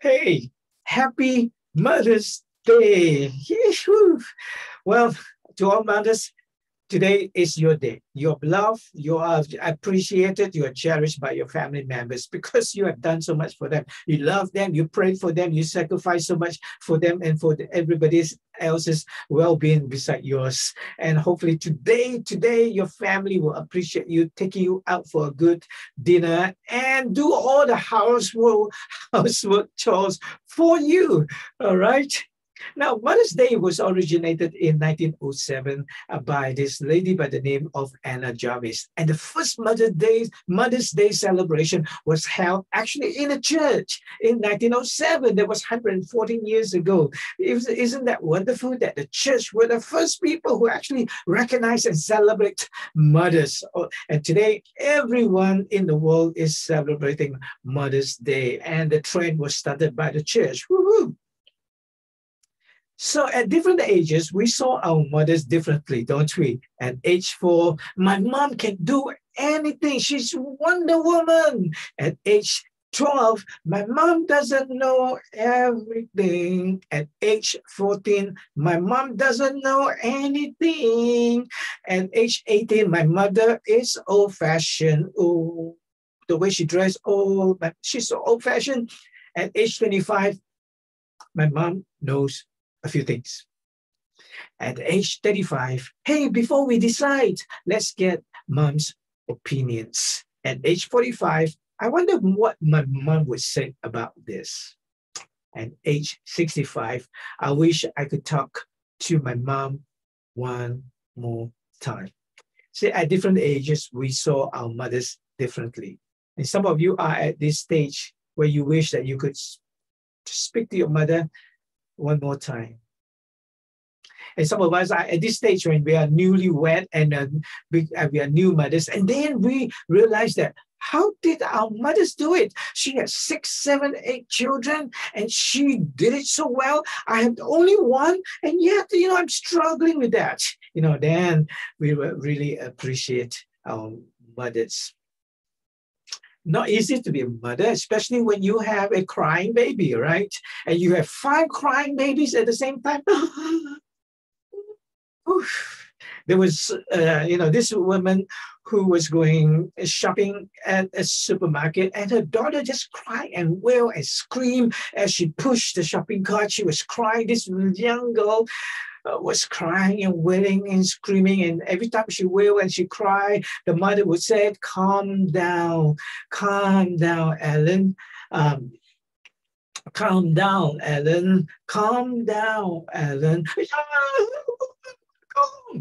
Hey, happy Mother's Day. Well, to all mothers, Today is your day. You're loved, you are uh, appreciated, you are cherished by your family members because you have done so much for them. You love them, you pray for them, you sacrifice so much for them and for everybody else's well-being beside yours. And hopefully today, today, your family will appreciate you, taking you out for a good dinner and do all the housework, housework chores for you. All right. Now, Mother's Day was originated in 1907 uh, by this lady by the name of Anna Jarvis. And the first Mother's Day, Mother's Day celebration was held actually in a church in 1907. That was 114 years ago. Isn't that wonderful that the church were the first people who actually recognized and celebrate mothers? Oh, and today, everyone in the world is celebrating Mother's Day. And the trend was started by the church. Woo-hoo. So at different ages, we saw our mothers differently, don't we? At age four, my mom can do anything. She's Wonder Woman. At age 12, my mom doesn't know everything. At age 14, my mom doesn't know anything. At age 18, my mother is old fashioned. Oh, the way she dressed, oh, she's so old fashioned. At age 25, my mom knows a few things. At age 35, hey, before we decide, let's get mom's opinions. At age 45, I wonder what my mom would say about this. At age 65, I wish I could talk to my mom one more time. See, at different ages, we saw our mothers differently. And some of you are at this stage where you wish that you could speak to your mother one more time. And some of us are at this stage when we are newly wed and uh, we, uh, we are new mothers. And then we realize that how did our mothers do it? She had six, seven, eight children, and she did it so well. I have only one, and yet, you know, I'm struggling with that. You know, then we will really appreciate our mothers not easy to be a mother, especially when you have a crying baby, right? And you have five crying babies at the same time. there was, uh, you know, this woman who was going shopping at a supermarket and her daughter just cried and wailed and screamed as she pushed the shopping cart. She was crying. This young girl uh, was crying and wailing and screaming. And every time she wailed and she cried, the mother would say, calm down, calm down, Ellen. Um, calm down, Ellen. Calm down, Ellen.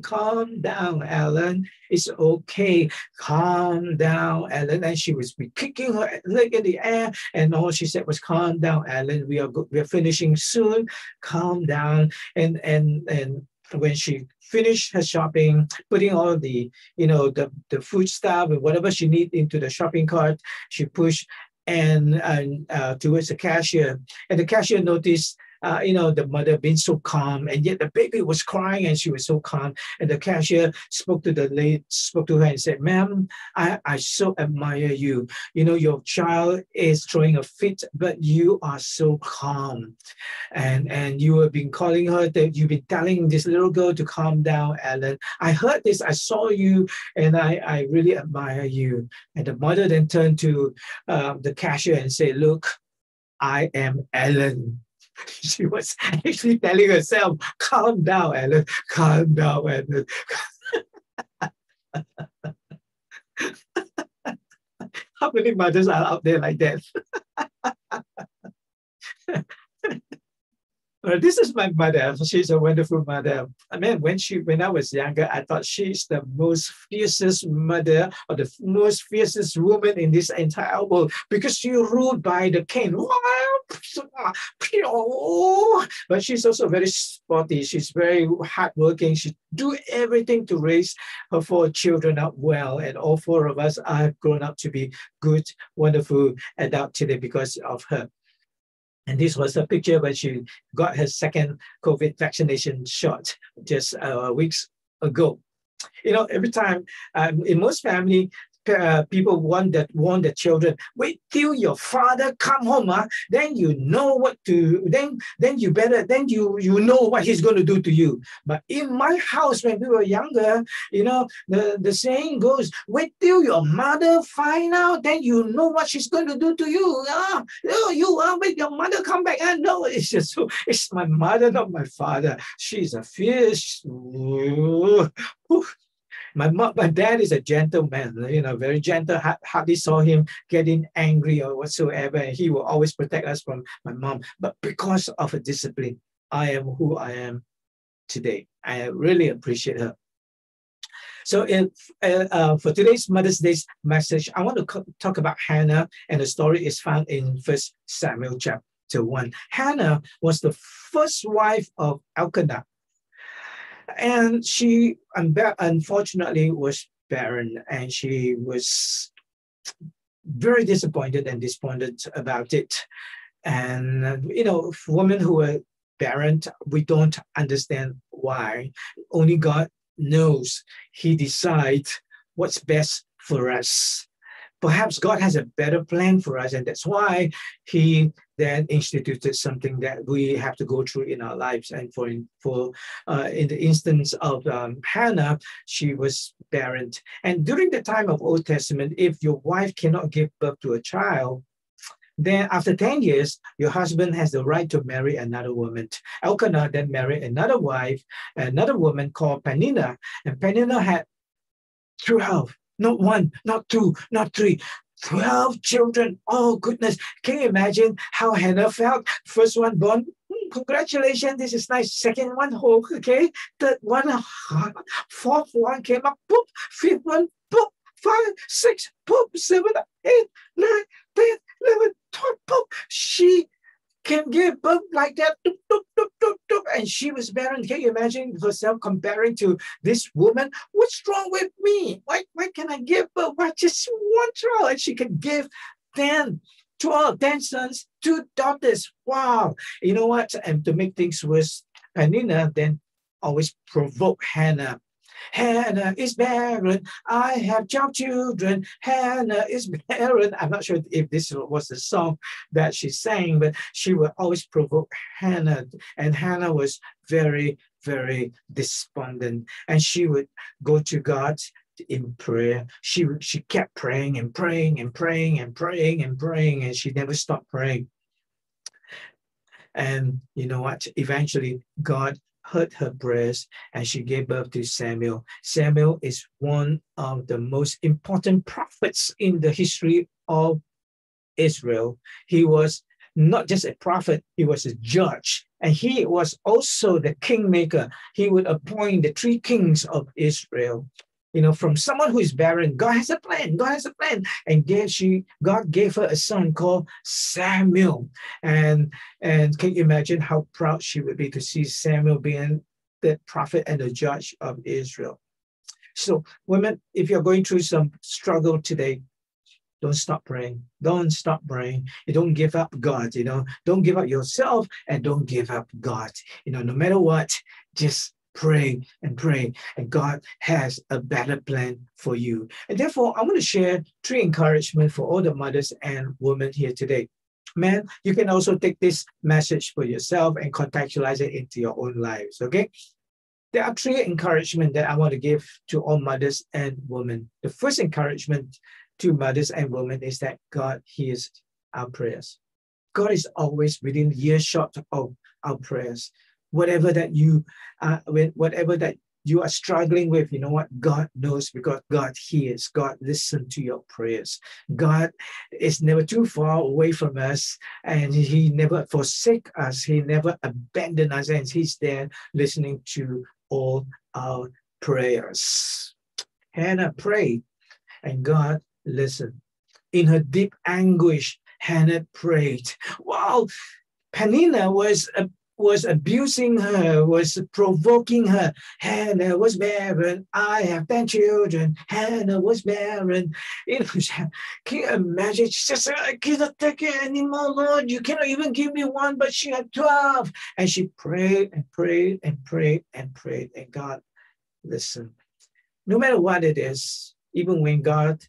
calm, down, Ellen. It's okay. Calm down, Ellen. And she was kicking her leg in the air, and all she said was, "Calm down, Ellen. We are we are finishing soon. Calm down." And and and when she finished her shopping, putting all the you know the the food stuff and whatever she need into the shopping cart, she pushed and, and uh, towards the cashier, and the cashier noticed uh, you know, the mother being so calm, and yet the baby was crying and she was so calm. And the cashier spoke to the lady, spoke to her and said, "Ma'am, I, I so admire you. You know, your child is throwing a fit, but you are so calm, and and you have been calling her that you've been telling this little girl to calm down, Ellen. I heard this, I saw you, and I I really admire you." And the mother then turned to uh, the cashier and said, "Look." I am Ellen. she was actually telling herself, calm down, Ellen, calm down, Ellen. How many mothers are out there like that? Uh, this is my mother. She's a wonderful mother. I mean, when she when I was younger, I thought she's the most fiercest mother or the most fiercest woman in this entire world because she ruled by the cane. But she's also very sporty. She's very hardworking. She do everything to raise her four children up well, and all four of us are grown up to be good, wonderful adults today because of her. And this was a picture when she got her second COVID vaccination shot just uh, weeks ago. You know, every time um, in most family, uh, people want that want the children wait till your father come home uh, then you know what to then then you better then you you know what he's going to do to you. But in my house when we were younger you know the the saying goes wait till your mother find out then you know what she's going to do to you. Ah oh, you uh, wait your mother come back. I no, it's just so it's my mother not my father. She's a fierce my mom, my dad is a gentleman, you know, very gentle. Hardly saw him getting angry or whatsoever. And he will always protect us from my mom. But because of a discipline, I am who I am today. I really appreciate her. So in, uh, uh, for today's Mother's Day message, I want to talk about Hannah, and the story is found in First Samuel chapter 1. Hannah was the first wife of Elkanah, and she unfortunately was barren and she was very disappointed and despondent about it. And you know women who are barren we don't understand why. Only god knows. He decides what's best for us. Perhaps God has a better plan for us, and that's why He then instituted something that we have to go through in our lives. And for in, for uh, in the instance of um, Hannah, she was barren. And during the time of Old Testament, if your wife cannot give birth to a child, then after 10 years, your husband has the right to marry another woman. Elkanah then married another wife, another woman called Peninnah. and Peninnah had 12 not one, not two, not three. 12 children. Oh, goodness. Can you imagine how Hannah felt? First one born, hmm, congratulations, this is nice. Second one, oh, okay. Third one, fourth one came up, poop. Fifth one, poop. Five, six, poop. Seven, eight, nine, ten, eleven, twelve, poop. She can give birth like that, doop, doop, doop, doop, doop, and she was barren. Can you imagine herself comparing to this woman? What's wrong with me? Why, why can I give birth? Why just one child? And she can give 10, 12, 10 sons, two daughters. Wow. You know what? And to make things worse, Peninnah then always provoke Hannah Hannah is barren. I have child children. Hannah is barren. I'm not sure if this was the song that she sang, but she would always provoke Hannah. And Hannah was very, very despondent. And she would go to God in prayer. She she kept praying and praying and praying and praying and praying, and she never stopped praying. And you know what? Eventually, God heard her breast and she gave birth to Samuel. Samuel is one of the most important prophets in the history of Israel. He was not just a prophet, he was a judge. And he was also the kingmaker. He would appoint the three kings of Israel you know, from someone who is barren, God has a plan. God has a plan, and gave she God gave her a son called Samuel, and and can you imagine how proud she would be to see Samuel being the prophet and the judge of Israel. So, women, if you're going through some struggle today, don't stop praying. Don't stop praying. You don't give up God, you know. Don't give up yourself and don't give up God. You know, no matter what, just pray and pray, and God has a better plan for you. And therefore, I want to share three encouragement for all the mothers and women here today. Man, you can also take this message for yourself and contextualize it into your own lives. Okay. There are three encouragement that I want to give to all mothers and women. The first encouragement to mothers and women is that God hears our prayers. God is always within earshot of our prayers whatever that you uh, whatever that you are struggling with, you know what? God knows because God hears. God listens to your prayers. God is never too far away from us and He never forsake us. He never abandon us and He's there listening to all our prayers. Hannah prayed and God listened. In her deep anguish, Hannah prayed. Wow, Peninnah was a was abusing her, was provoking her. Hannah was barren. I have 10 children. Hannah was barren. You know, can you imagine? She says, uh, I cannot take it anymore, Lord. You cannot even give me one, but she had 12. And she prayed and prayed and prayed and prayed. And God listened. No matter what it is, even when God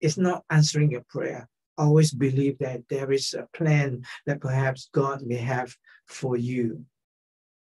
is not answering your prayer, always believe that there is a plan that perhaps God may have for you.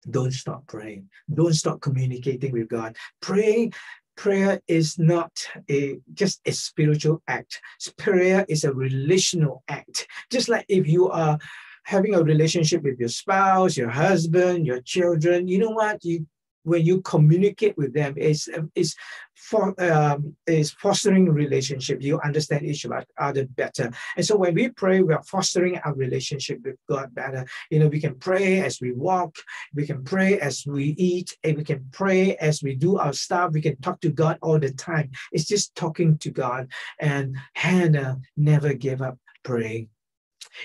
Don't stop praying. Don't stop communicating with God. Pray. Prayer is not a just a spiritual act. Prayer is a relational act. Just like if you are having a relationship with your spouse, your husband, your children, you know what? You when you communicate with them is is for um, is fostering relationship. You understand each other better, and so when we pray, we are fostering our relationship with God better. You know, we can pray as we walk, we can pray as we eat, and we can pray as we do our stuff. We can talk to God all the time. It's just talking to God, and Hannah never gave up praying.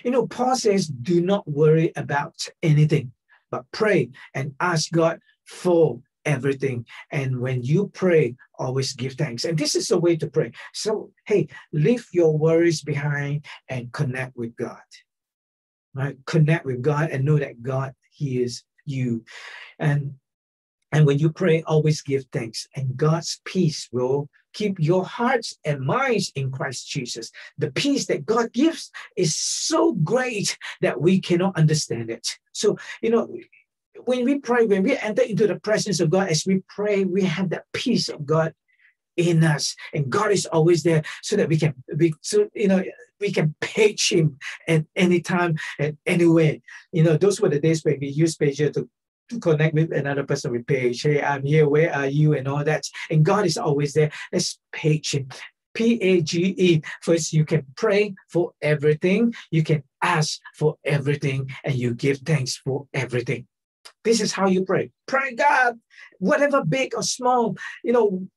You know, Paul says, "Do not worry about anything." But pray and ask God for everything. And when you pray, always give thanks. And this is the way to pray. So, hey, leave your worries behind and connect with God. Right? Connect with God and know that God hears you. And and when you pray, always give thanks, and God's peace will keep your hearts and minds in Christ Jesus. The peace that God gives is so great that we cannot understand it. So, you know, when we pray, when we enter into the presence of God, as we pray, we have that peace of God in us, and God is always there, so that we can we so you know we can page Him at any time and anywhere. You know, those were the days when we used pager to to connect with another person with page. Hey, I'm here. Where are you? And all that. And God is always there. Let's page Him. P A G E. First, you can pray for everything. You can ask for everything, and you give thanks for everything. This is how you pray. Pray God, whatever big or small, you know,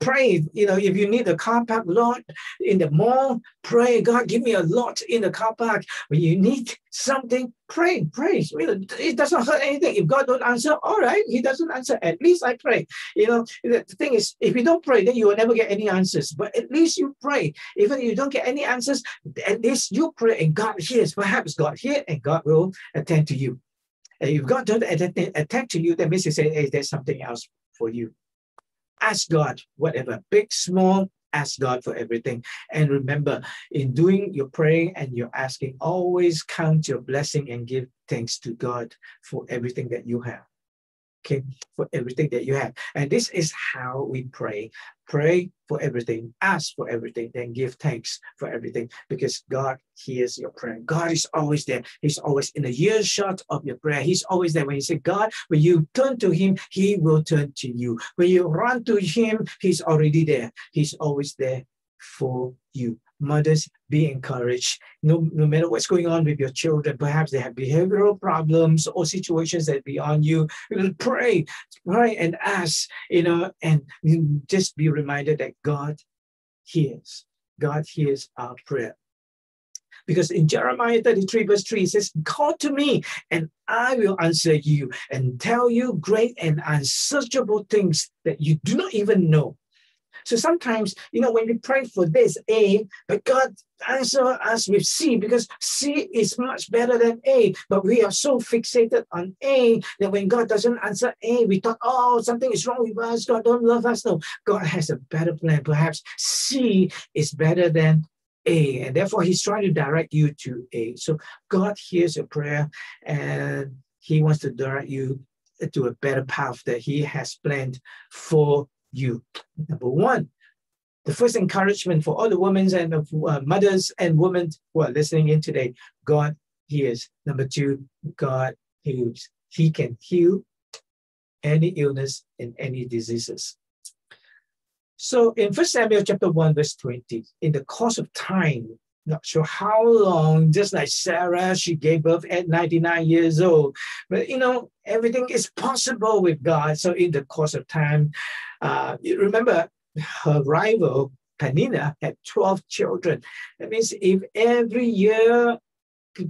pray. You know, if you need a car park lot in the mall, pray, God, give me a lot in the car park. When you need something, pray, pray. It doesn't hurt anything. If God don't answer, all right, He doesn't answer. At least I pray. You know, the thing is, if you don't pray, then you will never get any answers. But at least you pray. Even if you don't get any answers, at least you pray and God hears. Perhaps God hears and God will attend to you. And if God doesn't attend to you, that means you say, hey, there's something else for you. Ask God, whatever, big, small, ask God for everything. And remember, in doing your praying and your asking, always count your blessing and give thanks to God for everything that you have okay, for everything that you have. And this is how we pray. Pray for everything, ask for everything, then give thanks for everything because God hears your prayer. God is always there. He's always in the earshot of your prayer. He's always there. When you say, God, when you turn to Him, He will turn to you. When you run to Him, He's already there. He's always there for you mothers be encouraged no, no matter what's going on with your children perhaps they have behavioral problems or situations that beyond you pray pray and ask you know and just be reminded that god hears god hears our prayer because in Jeremiah 33, verse 3, it says, Call to me, and I will answer you and tell you great and unsearchable things that you do not even know. So sometimes, you know, when we pray for this A, but God answer us with C because C is much better than A. But we are so fixated on A that when God doesn't answer A, we thought, oh, something is wrong with us. God don't love us. No, God has a better plan. Perhaps C is better than a, and therefore He's trying to direct you to A. So God hears your prayer and He wants to direct you to a better path that He has planned for you. Number one, the first encouragement for all the women and uh, mothers and women who are listening in today, God hears. Number two, God heals. He can heal any illness and any diseases. So in First Samuel chapter 1, verse 20, in the course of time, not sure how long, just like Sarah, she gave birth at 99 years old. But you know, everything is possible with God. So in the course of time, uh, remember her rival, Peninnah, had 12 children. That means if every year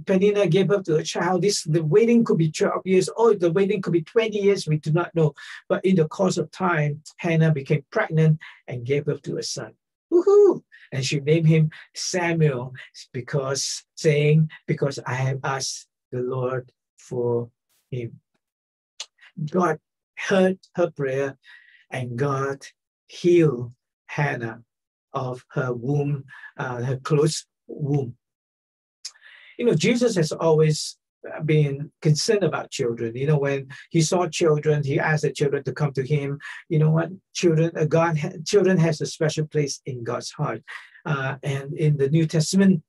Peninnah gave birth to a child, this the waiting could be 12 years, or the waiting could be 20 years, we do not know. But in the course of time, Hannah became pregnant and gave birth to a son. Woohoo! And she named him Samuel because saying, Because I have asked the Lord for him. God heard her prayer and God healed Hannah of her womb, uh, her closed womb. You know, Jesus has always been concerned about children. You know, when he saw children, he asked the children to come to him. You know what? Children, uh, God, children has a special place in God's heart. Uh, and in the New Testament,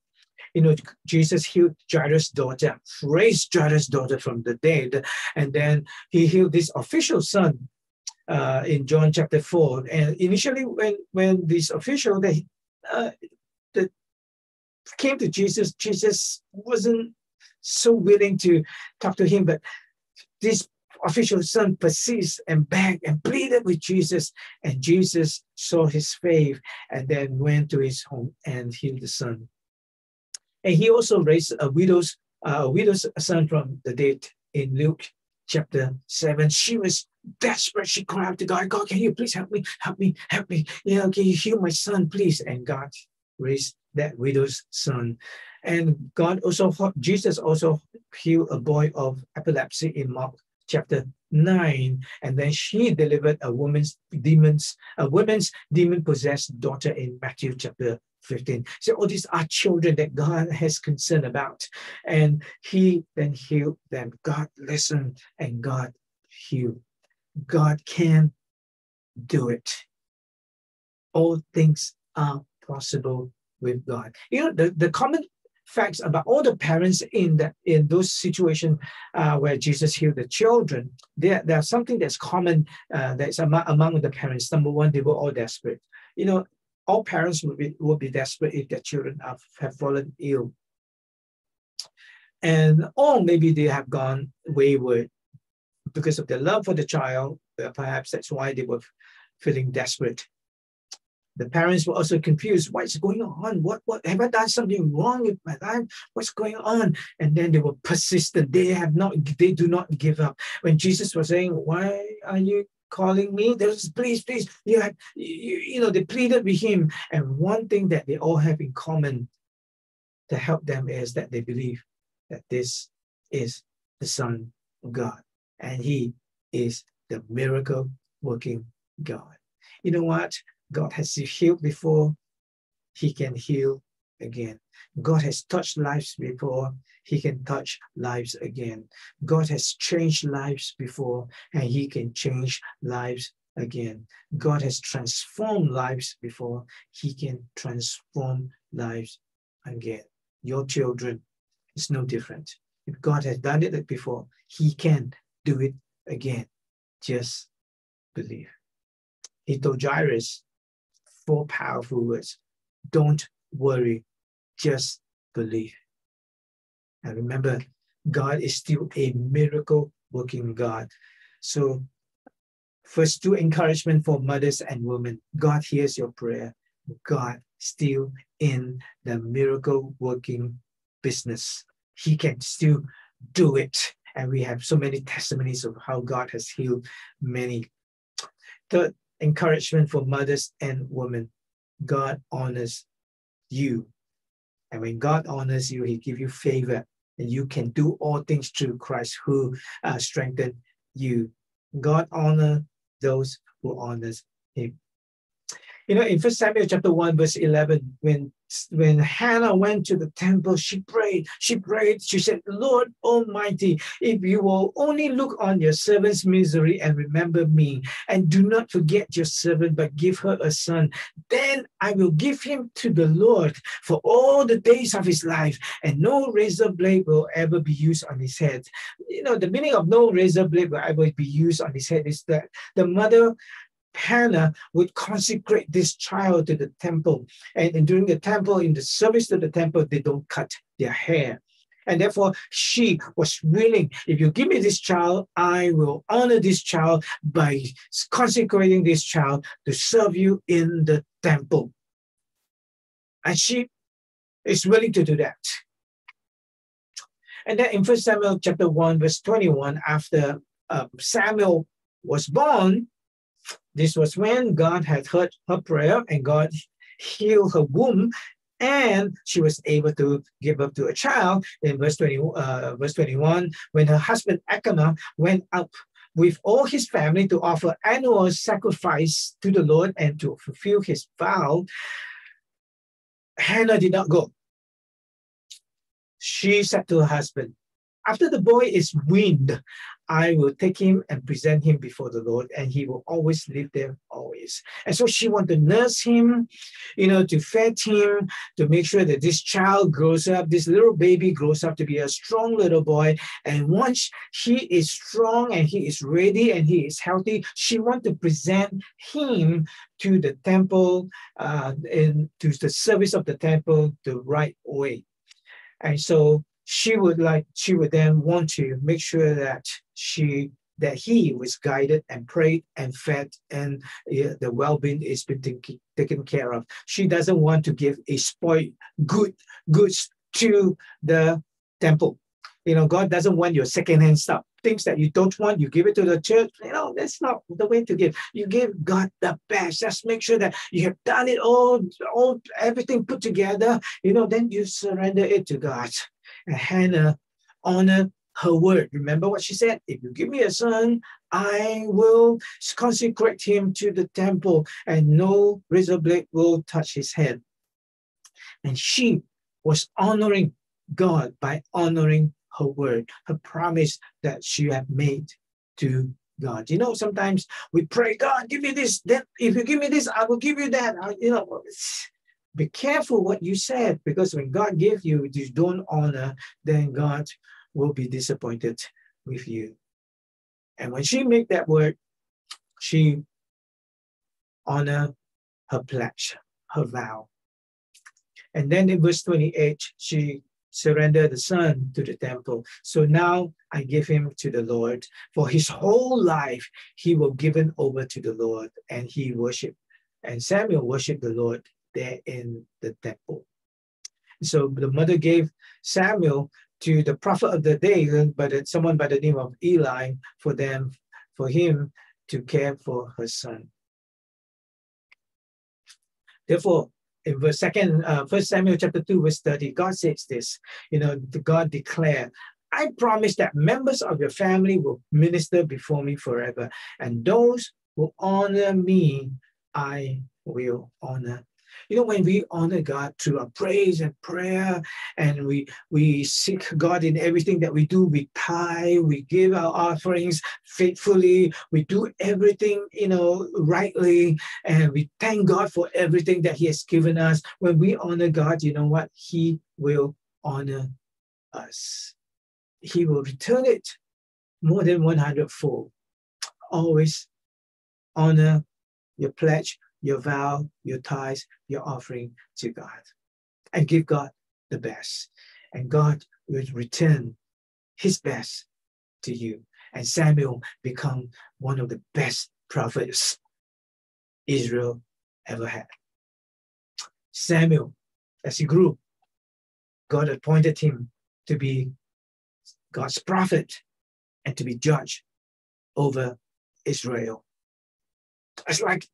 you know, Jesus healed Jairus' daughter, raised Jairus' daughter from the dead, and then he healed this official son uh, in John chapter 4. And initially, when, when this official they, uh, the, came to Jesus, Jesus wasn't so willing to talk to him, but this official son persists and begged and pleaded with Jesus, and Jesus saw his faith and then went to his home and healed the son. And he also raised a widow's uh, widow's son from the dead in Luke chapter 7. She was desperate. She cried out to God, God, can you please help me? Help me, help me. You know, can you heal my son, please? And God raised that widow's son. And God also, Jesus also healed a boy of epilepsy in Mark chapter 9. And then she delivered a woman's demons, a woman's demon-possessed daughter in Matthew chapter 15. So all these are children that God has concern about. And he then healed them. God listened and God healed. God can do it. All things are possible with God. You know, the, the common facts about all the parents in that in those situations uh, where Jesus healed the children, there there's something that's common uh, that's among, among the parents. Number one, they were all desperate. You know, all parents would be would be desperate if their children have, have fallen ill. And or maybe they have gone wayward because of their love for the child. Perhaps that's why they were feeling desperate the parents were also confused. What's going on? What what have I done something wrong with my life? What's going on? And then they were persistent. They have not, they do not give up. When Jesus was saying, Why are you calling me? There's please, please, you had you, you know, they pleaded with him. And one thing that they all have in common to help them is that they believe that this is the Son of God. And he is the miracle working God. You know what? God has healed before, he can heal again. God has touched lives before, he can touch lives again. God has changed lives before, and he can change lives again. God has transformed lives before, he can transform lives again. Your children is no different. If God has done it before, he can do it again. Just believe. He told Jairus, four powerful words. Don't worry, just believe. And remember, God is still a miracle working God. So, first two encouragement for mothers and women God hears your prayer. God still in the miracle working business. He can still do it. And we have so many testimonies of how God has healed many. Third, encouragement for mothers and women. God honors you. And when God honors you, he give you favor and you can do all things through Christ who uh, you. God honor those who honors him. You know, in First Samuel chapter 1, verse 11, when when Hannah went to the temple, she prayed. She prayed. She said, Lord Almighty, if you will only look on your servant's misery and remember me, and do not forget your servant, but give her a son, then I will give him to the Lord for all the days of his life, and no razor blade will ever be used on his head. You know, the meaning of no razor blade will ever be used on his head is that the mother Hannah would consecrate this child to the temple. And, during the temple, in the service to the temple, they don't cut their hair. And therefore, she was willing, if you give me this child, I will honor this child by consecrating this child to serve you in the temple. And she is willing to do that. And then in First Samuel chapter 1, verse 21, after uh, Samuel was born, this was when God had heard her prayer and God healed her womb and she was able to give birth to a child in verse 20 uh, verse 21 when her husband Elkanah went up with all his family to offer annual sacrifice to the Lord and to fulfill his vow Hannah did not go. She said to her husband, After the boy is weaned, I will take him and present him before the Lord, and he will always live there, always. And so she wanted to nurse him, you know, to feed him, to make sure that this child grows up, this little baby grows up to be a strong little boy. And once he is strong and he is ready and he is healthy, she wanted to present him to the temple, uh, and to the service of the temple the right way. And so she would like she would then want to make sure that she that he was guided and prayed and fed and the well-being is being taken, care of. She doesn't want to give a spoiled good goods to the temple. You know god doesn't want your second-hand stuff things that you don't want you give it to the church. You know that's not the way to give. You give god the best. Just make sure that you have done it all all everything put together. You know then you surrender it to god. And Hannah honored her word. Remember what she said? If you give me a son, I will consecrate him to the temple, and no razor blade will touch his head. And she was honoring God by honoring her word, her promise that she had made to God. You know, sometimes we pray, God, give me this. Then if you give me this, I will give you that. I, you know, be careful what you said because when God gives you, you don't honor, then God will be disappointed with you. And when she made that word, she honor her pledge, her vow. And then in verse 28, she surrendered the son to the temple. So now I give him to the Lord. For his whole life, he was given over to the Lord and he worshiped. And Samuel worshiped the Lord there in the temple. So the mother gave Samuel to the prophet of the day, but someone by the name of Eli, for them, for him to care for her son. Therefore, in verse second, uh, First Samuel chapter two, verse thirty, God says this. You know, God declared, "I promise that members of your family will minister before me forever, and those who honor me, I will honor you know, when we honor God through our praise and prayer, and we we seek God in everything that we do, we tithe, we give our offerings faithfully, we do everything, you know, rightly, and we thank God for everything that He has given us. When we honor God, you know what? He will honor us. He will return it more than 100 fold. Always honor your pledge your vow, your tithes, your offering to God. And give God the best. And God will return his best to you. And Samuel become one of the best prophets Israel ever had. Samuel, as he grew, God appointed him to be God's prophet and to be judge over Israel. It's like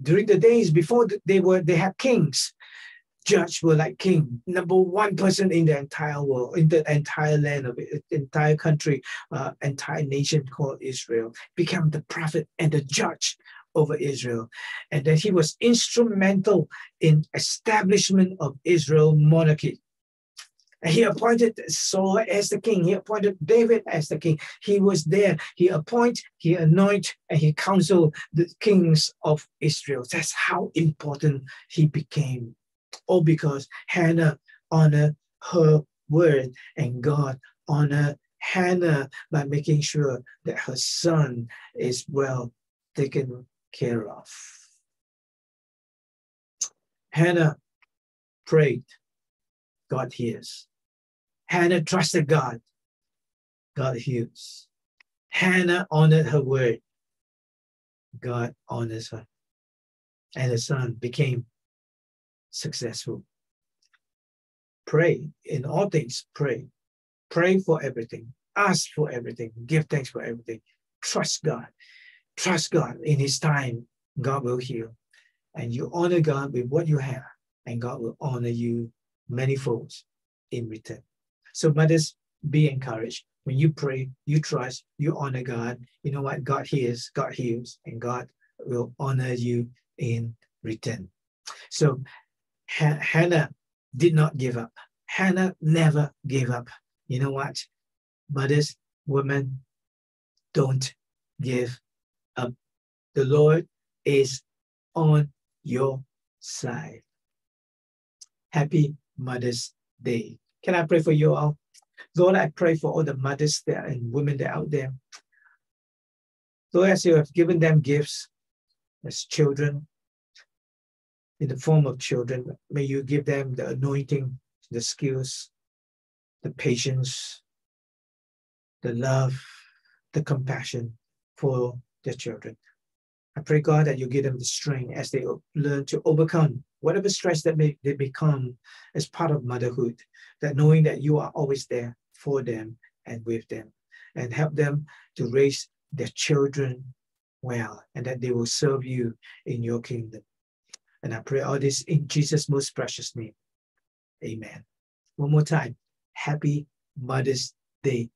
during the days before they were they had kings. Judge were like king number one person in the entire world in the entire land of it, entire country uh, entire nation called israel became the prophet and the judge over israel. And that he was instrumental in establishment of israel monarchy he appointed Saul as the king. He appointed David as the king. He was there. He appointed, he anointed, and he counseled the kings of Israel. That's how important he became. All because Hannah honored her word and God honored Hannah by making sure that her son is well taken care of. Hannah prayed, God hears. Hannah trusted God. God heals. Hannah honored her word. God honors her. And her son became successful. Pray in all things, pray. Pray for everything. Ask for everything. Give thanks for everything. Trust God. Trust God. In His time, God will heal. And you honor God with what you have, and God will honor you many folds in return. So mothers, be encouraged. When you pray, you trust, you honor God. You know what? God hears, God heals, and God will honor you in return. So Hannah did not give up. Hannah never gave up. You know what? Mothers, women, don't give up. The Lord is on your side. Happy Mother's Day. Can I pray for you all? Lord, I pray for all the mothers there and women that are out there. Lord, as you have given them gifts as children, in the form of children, may you give them the anointing, the skills, the patience, the love, the compassion for their children. I pray, God, that you give them the strength as they learn to overcome whatever stress that may they become as part of motherhood, that knowing that you are always there for them and with them, and help them to raise their children well, and that they will serve you in your kingdom. And I pray all this in Jesus' most precious name. Amen. One more time. Happy Mother's Day